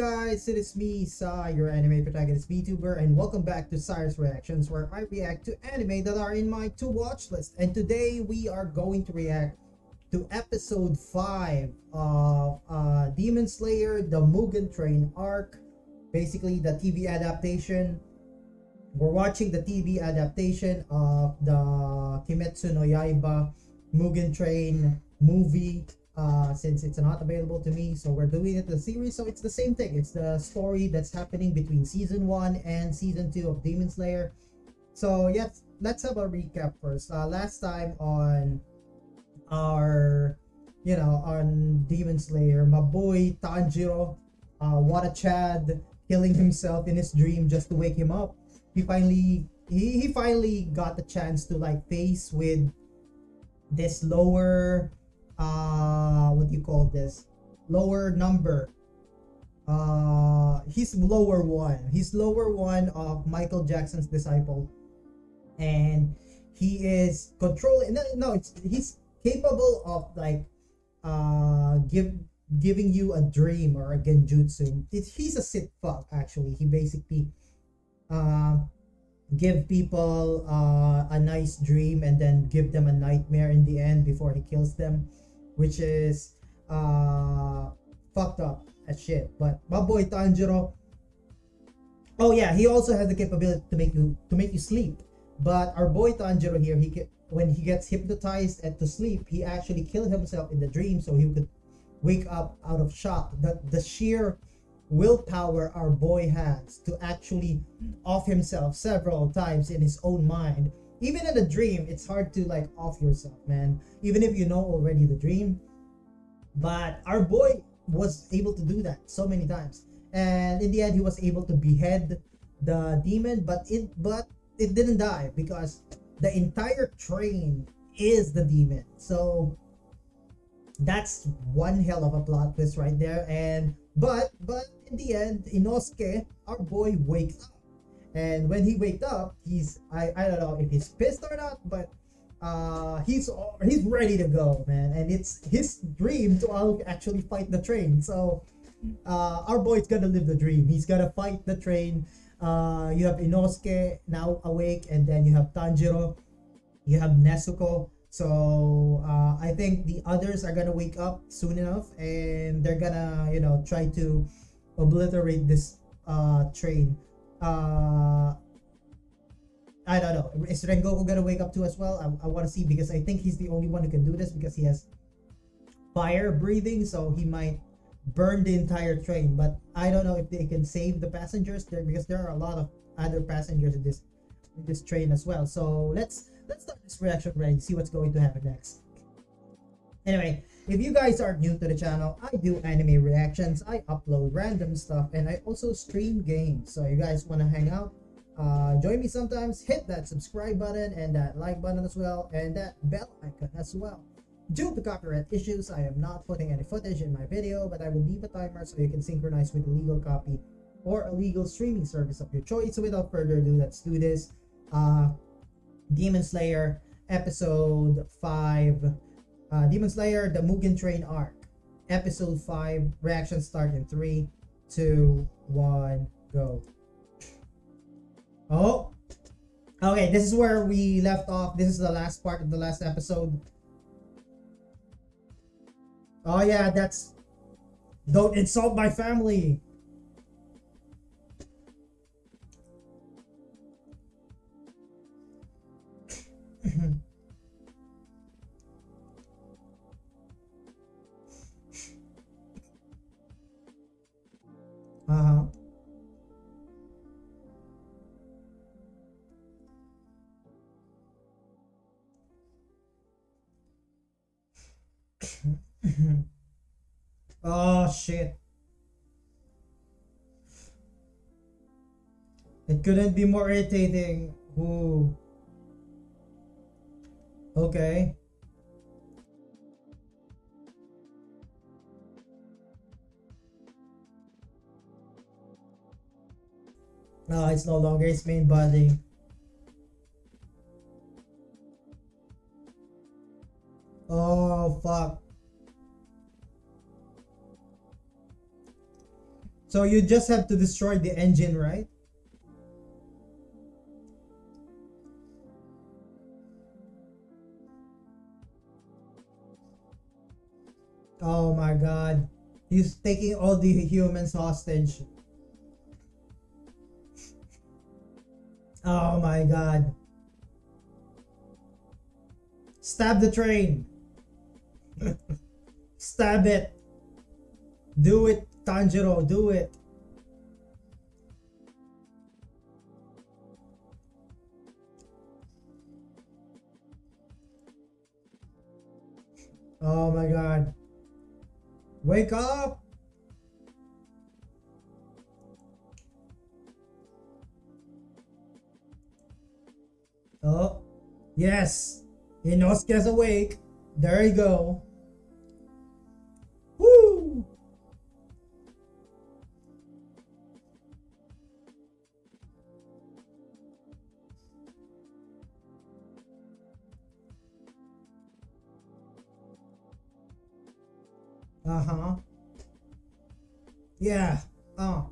guys? It is me, Sai, your anime protagonist VTuber, and welcome back to Sai Roose Reactions, where I react to anime that are in my to watch list. And today we are going to react to episode 5 of uh, Demon Slayer The Mugen Train arc, basically the TV adaptation. We're watching the TV adaptation of the Kimetsu no Yaiba Mugen Train movie uh, since it's not available to me. So we're doing it the series. So it's the same thing. It's the story that's happening between season one and season two of Demon Slayer. So yes, let's have a recap first. Uh, last time on our, you know, on Demon Slayer, my boy Tanjiro, uh, what a Chad, killing himself in his dream just to wake him up. He finally, he, he finally got the chance to like face with this lower uh what do you call this? Lower number. Uh he's lower one. He's lower one of michael jackson's disciple. And he is controlling no, no it's he's capable of like uh give giving you a dream or a genjutsu. He's a sick fuck actually. He basically uh give people uh, a nice dream and then give them a nightmare in the end before he kills them which is uh fucked up as shit. But my boy Tanjiro, oh yeah, he also has the capability to make you to make you sleep. But our boy Tanjiro here, he when he gets hypnotized and to sleep, he actually killed himself in the dream so he could wake up out of shock. The the sheer willpower our boy has to actually off himself several times in his own mind even in a dream it's hard to like off yourself man. Even if you know already the dream. But our boy was able to do that so many times. And in the end he was able to behead the demon but it but it didn't die because the entire train is the demon. So that's one hell of a plot twist right there. And but but in the end inosuke our boy wakes up and when he waked up he's i i don't know if he's pissed or not but uh he's he's ready to go man. And it's his dream to actually fight the train. So uh our boy's gonna live the dream. He's gonna fight the train. Uh you have inosuke now awake and then you have tanjiro. You have nezuko. So uh i think the others are gonna wake up soon enough and they're gonna you know try to obliterate this uh train uh I don't know. Is Rengoku gonna wake up too as well? I, I want to see because I think he's the only one who can do this because he has fire breathing, so he might burn the entire train. But I don't know if they can save the passengers there because there are a lot of other passengers in this in this train as well. So let's let's start this reaction ready. See what's going to happen next. Anyway, if you guys are new to the channel, I do anime reactions, I upload random stuff, and I also stream games. So you guys want to hang out, uh, join me sometimes, hit that subscribe button and that like button as well, and that bell icon as well. Due to copyright issues, I am not putting any footage in my video, but I will leave a timer so you can synchronize with a legal copy or a legal streaming service of your choice. So without further ado, let's do this. Uh, Demon Slayer episode 5 uh, Demon Slayer, the Mugen Train arc, episode 5. Reaction start in 3, 2, 1, go. Oh! Okay, this is where we left off. This is the last part of the last episode. Oh yeah, that's... Don't insult my family! oh shit. It couldn't be more irritating. Ooh. Okay. No, it's no longer its main body. Oh, fuck. So you just have to destroy the engine, right? Oh my god. He's taking all the humans hostage. Oh my god. Stab the train. Stab it. Do it, Tanjiro. Do it. Oh my god. Wake up! Oh, yes. Inosuke's awake. There you go. Yeah. Oh.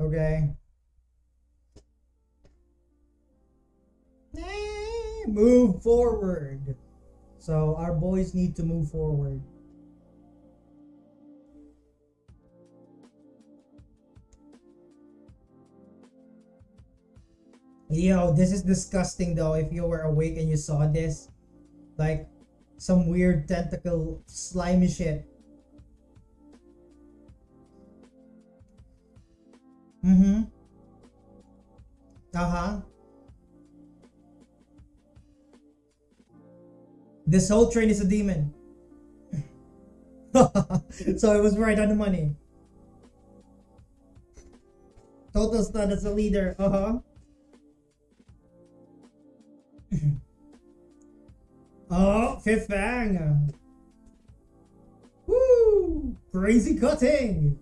Okay. Eh, Move forward. So our boys need to move forward. Yo, this is disgusting though. If you were awake and you saw this, like some weird tentacle slimy shit. Mm-hmm. Uh-huh. This whole train is a demon. so it was right on the money. Total stud as a leader. Uh-huh. oh, fifth fang. Woo! Crazy cutting.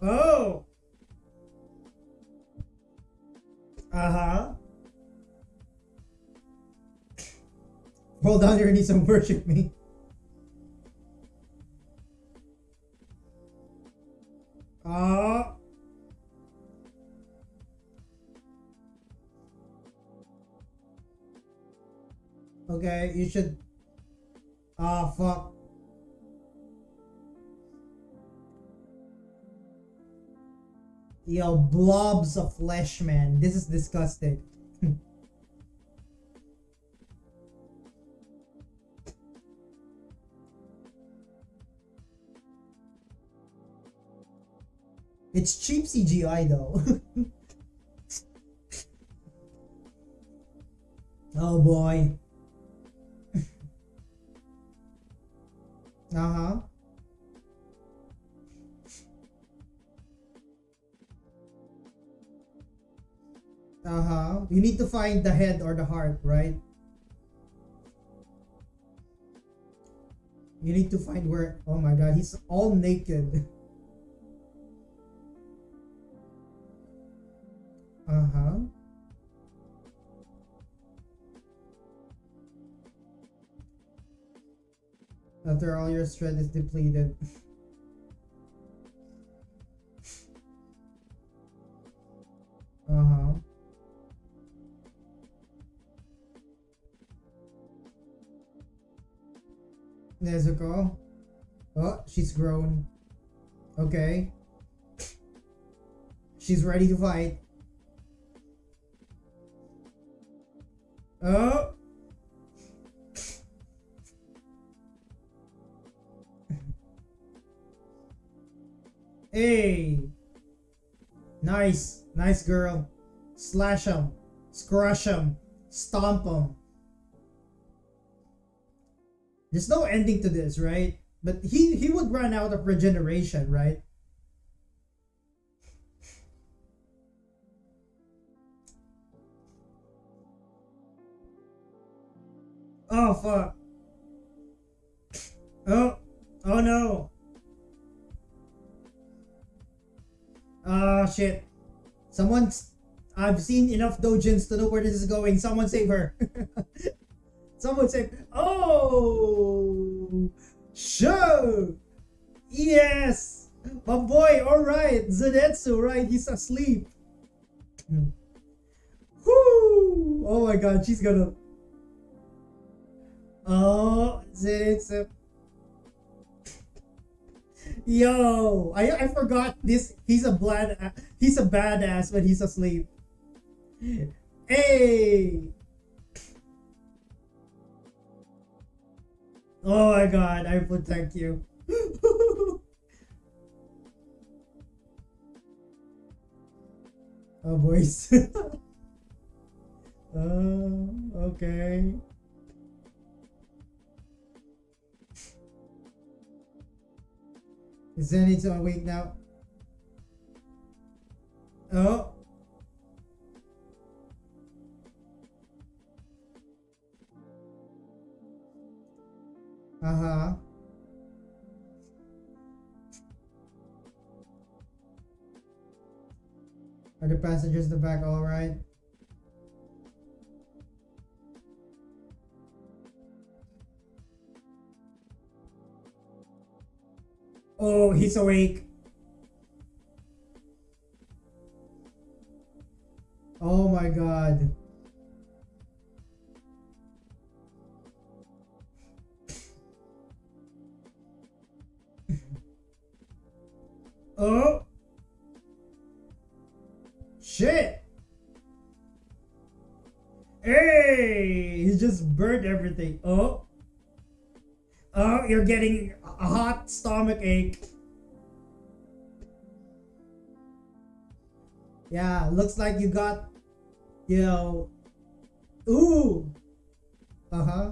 Oh. Uh-huh. Hold on, you need some worship me. Ah. Okay, you should. Ah, fuck. Yo, blobs of flesh, man. This is disgusting. it's cheap CGI though. oh boy. uh Uh huh. you need to find the head or the heart, right? You need to find where. Oh my god, he's all naked. Uh huh. After all your strength is depleted. Nezuko. Oh, she's grown. Okay. She's ready to fight. Oh! Hey! Nice. Nice girl. Slash him. Scrush him. Stomp him. There's no ending to this, right? But he, he would run out of regeneration, right? Oh, fuck. Oh. Oh, no. Ah, shit. Someone's... I've seen enough dojins to know where this is going. Someone save her. Someone save... Oh! Sure! Yes! My boy, alright. Zenitsu, right? He's asleep. Woo! Oh my god, she's gonna... Oh, Zenitsu. Yo, I I forgot this. He's a bad. He's a badass when he's asleep. Hey. Oh my god, I protect you. oh boys. uh, okay. Zenitsu's awake now. Oh. The passengers in the back all right? Oh, he's awake. Oh my god. oh. Shit. Hey, he just burnt everything. Oh. Oh, you're getting a hot stomach ache. Yeah, looks like you got, you know, ooh. Uh-huh.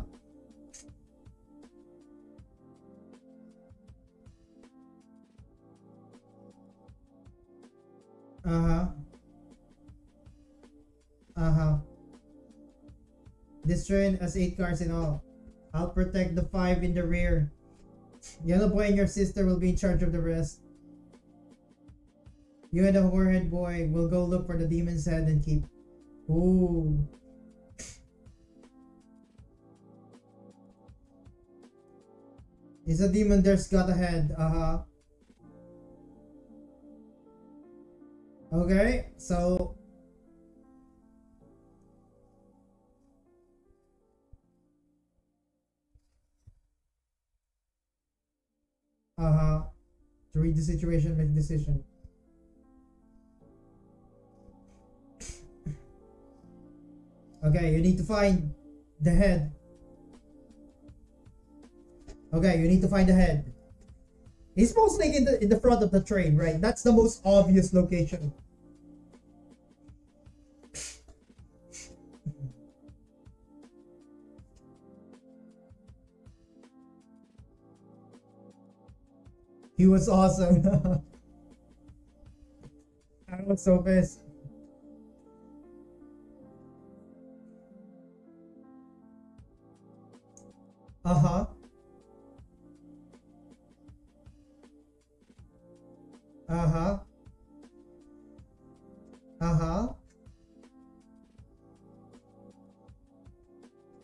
Uh-huh. Uh-huh. This train has eight cars in all. I'll protect the five in the rear. Yellow boy and your sister will be in charge of the rest. You and the warhead boy will go look for the demon's head and keep. Ooh. Is a demon there's got a head. Uh-huh. Okay, so Uh-huh. To read the situation, make decision. okay, you need to find the head. Okay, you need to find the head. He's mostly in the in the front of the train, right? That's the most obvious location. He was awesome. I was so pissed. Uh-huh. Uh-huh. Uh-huh.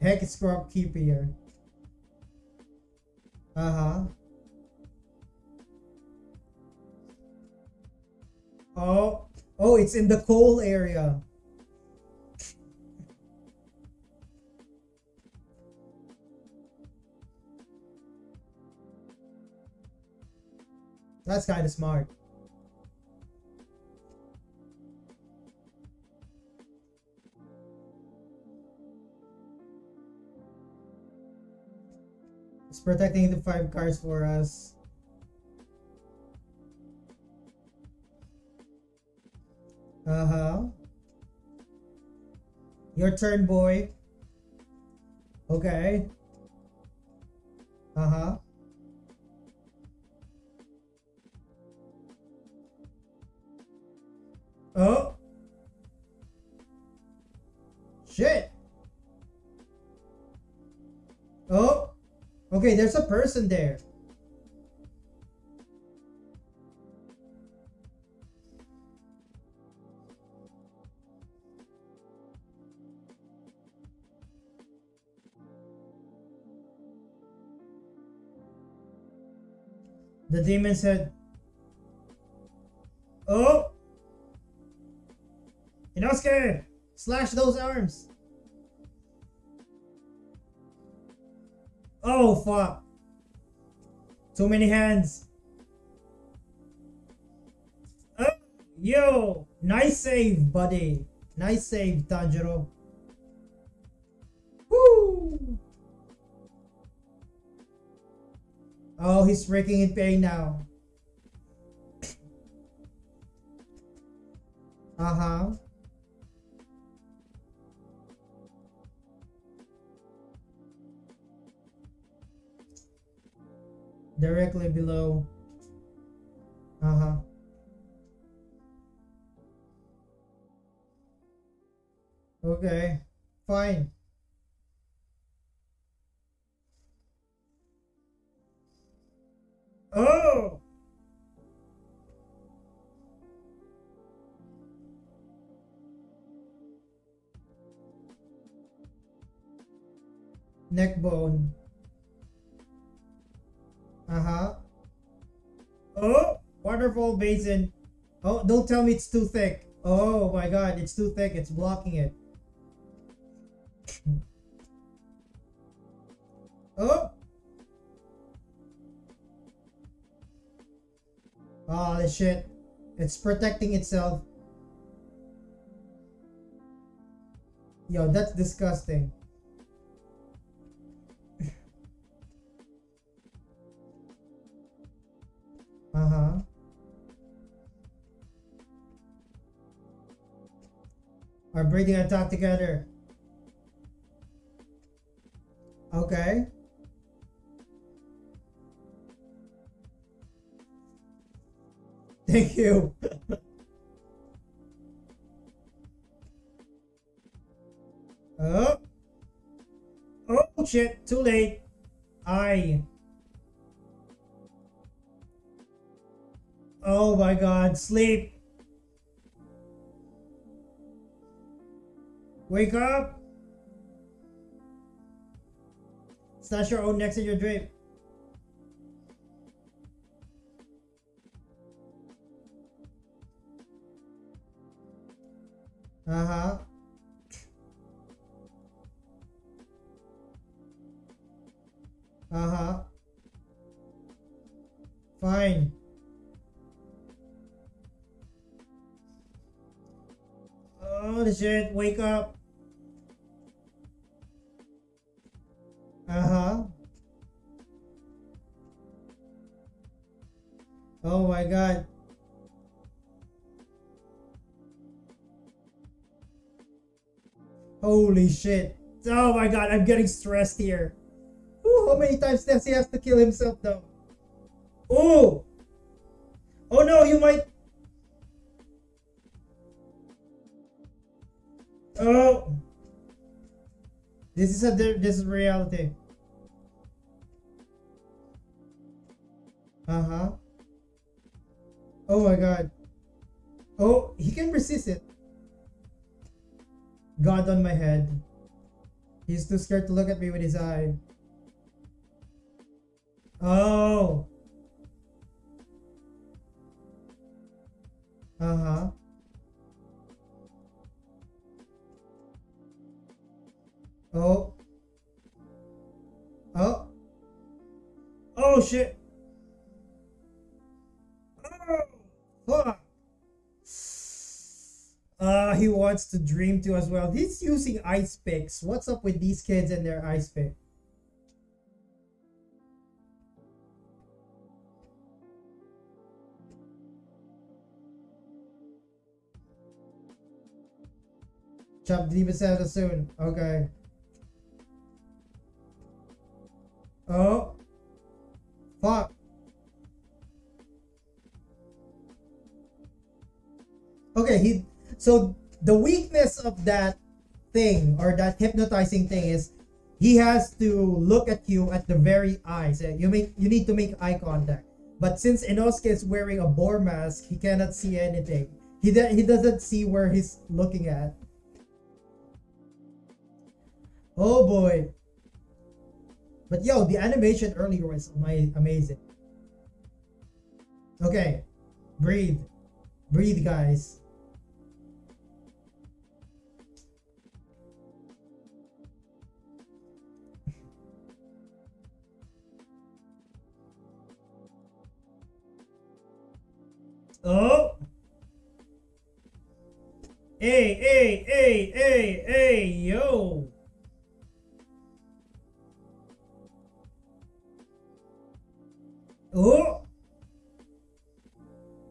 Heck, scrub keep here. Uh-huh. In the coal area. That's kind of smart. It's protecting the five cars for us. Your turn, boy. Okay. Uh-huh. Oh. Shit. Oh. Okay, there's a person there. The demon said, Oh! Inosuke! Slash those arms! Oh, fuck. Too many hands. Oh, yo! Nice save, buddy. Nice save, Tanjiro. Oh, he's freaking in pain now. Uh-huh. Directly below. Uh-huh. Okay. Fine. Neck bone. Uh-huh. Oh! Waterfall basin. Oh, don't tell me it's too thick. Oh my god, it's too thick. It's blocking it. oh! Oh, shit. It's protecting itself. Yo, that's disgusting. Uh-huh. Are breathing and talk together. Okay. Thank you. oh. Oh shit, too late. I. Oh my god, sleep. Wake up. Stash your own next in your dream. Uh-huh. Uh-huh. Fine. Oh, the Wake up. Uh-huh. Oh my god. Holy shit. Oh my god, I'm getting stressed here. Ooh, how many times does he have to kill himself though? Oh! Oh no, you might... This is a this is reality. Uh-huh. Oh my god. Oh, he can resist it. God on my head. He's too scared to look at me with his eye. Oh. Uh huh. Oh. Oh. Oh shit. Oh. Fuck. Uh, he wants to dream too as well. He's using ice picks. What's up with these kids and their ice pick? Chop Demon Santa soon. Okay. That thing or that hypnotizing thing is he has to look at you at the very eyes. Eh, You make you need to make eye contact. But since Inosuke is wearing a boar mask, he cannot see anything. He he doesn't see where he's looking at. Oh boy. But yo, the animation earlier was ama- amazing. Okay. Breathe. Breathe, guys. Oh. Hey, hey, hey, hey, hey, yo. Oh.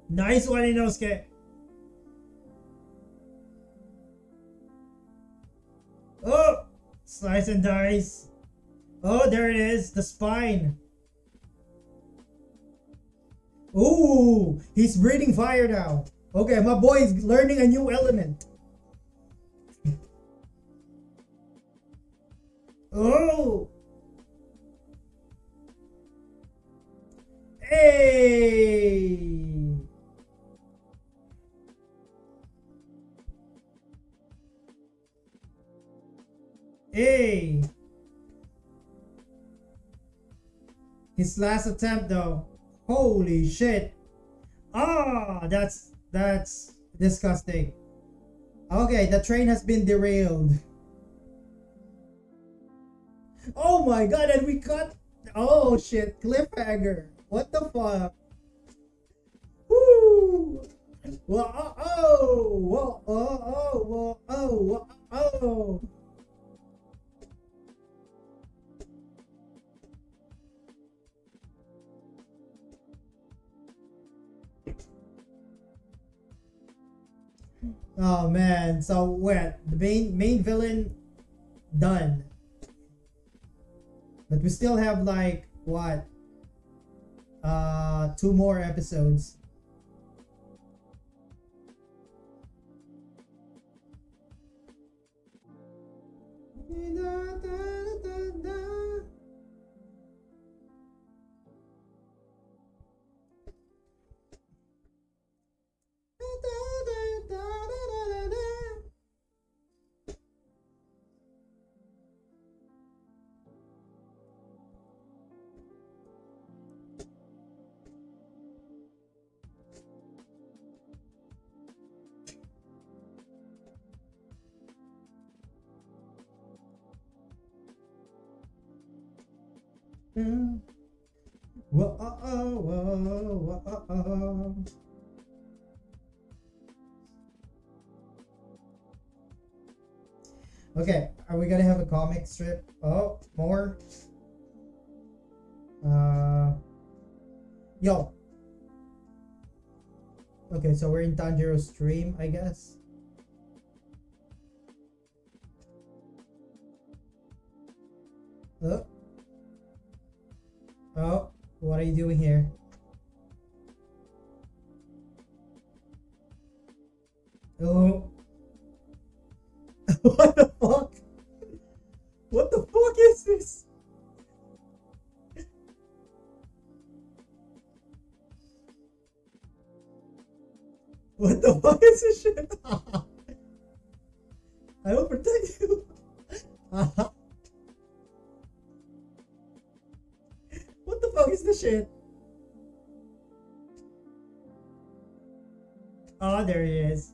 Nice one, Inosuke. Oh. Slice and dice. Oh, there it is. The spine. He's breathing fire now. Okay, my boy is learning a new element. Oh. Hey. Hey. His last attempt though. Holy shit. That's that's disgusting. Okay, the train has been derailed. Oh my god, and we cut Oh shit, cliffhanger. What the fuck? Woo! Whoa, oh, oh, whoa, oh, oh, whoa, oh, whoa, oh. Oh man, so what? The main main villain done. But we still have like what? Uh two more episodes. Whoa, oh, oh, whoa, whoa, oh, oh. Okay, are we gonna have a comic strip? Oh, more. Uh, yo. Okay, so we're in Tanjiro's stream, I guess. Oh. Oh, what are you doing here? Oh. what the fuck? What the fuck is this? What the fuck is this shit? I will protect you. Oh, there he is.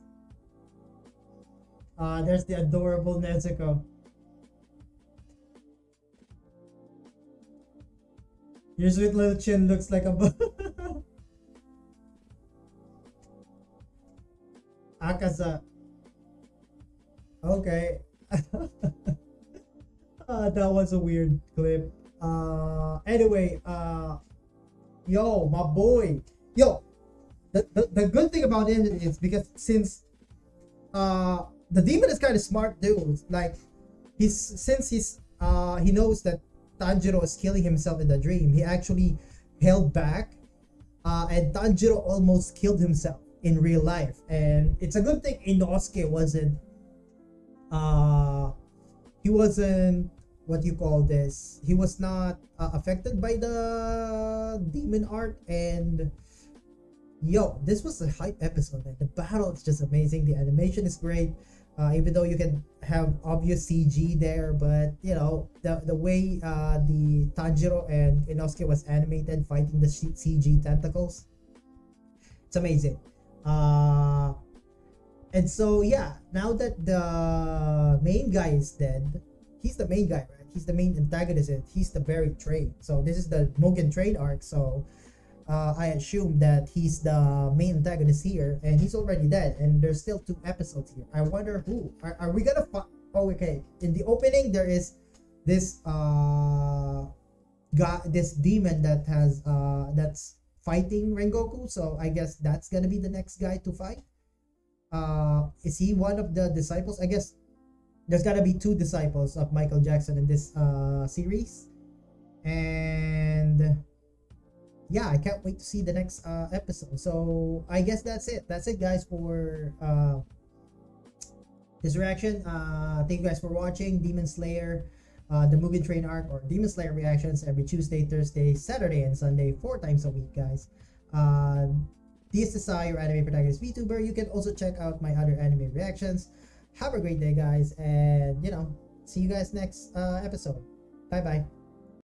Ah, uh, there's the adorable Nezuko. Your sweet little chin looks like a Akaza. Okay. uh, that was a weird clip. Uh, anyway, uh, yo, my boy. Yo, the, the, the good thing about him is because since uh, the demon is kind of smart dude, like, he's, since he's, uh, he knows that Tanjiro is killing himself in the dream, he actually held back, uh, and Tanjiro almost killed himself in real life. And it's a good thing Inosuke wasn't uh he wasn't what you call this he was not uh, affected by the demon art and yo this was a hype episode man the battle is just amazing the animation is great uh, even though you can have obvious CG there, but you know the the way uh, the Tanjiro and Inosuke was animated fighting the CG tentacles, it's amazing. Uh, and so yeah, now that the main guy is dead, he's the main guy, right? He's the main antagonist. He's the buried train. So this is the Mugen Train arc. So uh, I assume that he's the main antagonist here, and he's already dead. And there's still two episodes here. I wonder who are, are we gonna? Fi- oh, okay. In the opening, there is this uh guy, this demon that has uh that's fighting Rengoku. So I guess that's gonna be the next guy to fight. Uh, is he one of the disciples? I guess there's gotta be two disciples of Michael Jackson in this uh series, and yeah, I can't wait to see the next uh episode. So I guess that's it. That's it, guys, for uh this reaction. Uh, thank you guys for watching Demon Slayer uh, the Mugen Train arc or Demon Slayer reactions every Tuesday, Thursday, Saturday, and Sunday, four times a week, guys. Uh, this is uh, your anime protagonist VTuber. You can also check out my other anime reactions. Have a great day, guys, and you know, see you guys next uh, episode. Bye bye.